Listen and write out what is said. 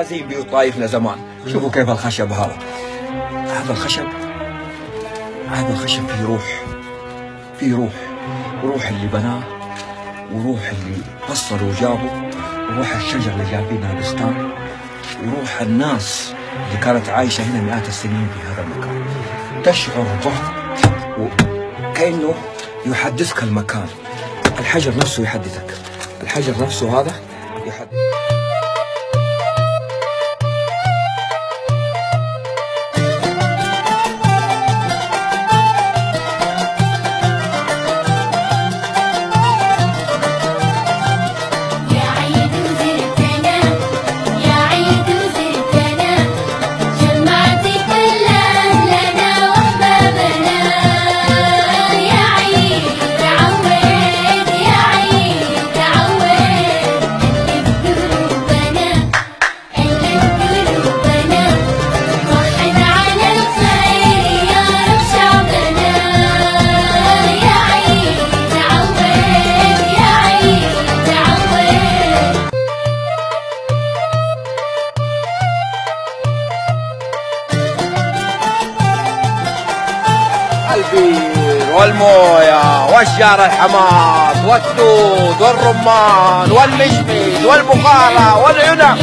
زي بيوت طايفنا زمان شوفوا كيف الخشب هذا. هذا الخشب هذا الخشب فيه روح فيه روح. روح اللي بناه وروح اللي فصل وجابه وروح الشجر اللي جاب فيه نابستان وروح الناس اللي كانت عايشة هنا مئات السنين في هذا المكان. تشعر به وكأنه يحدثك المكان. الحجر نفسه يحدثك. الحجر نفسه هذا يحدث البير والموية والشجر الحماض والتوت والرمان والمشمش والبخاره والعنب.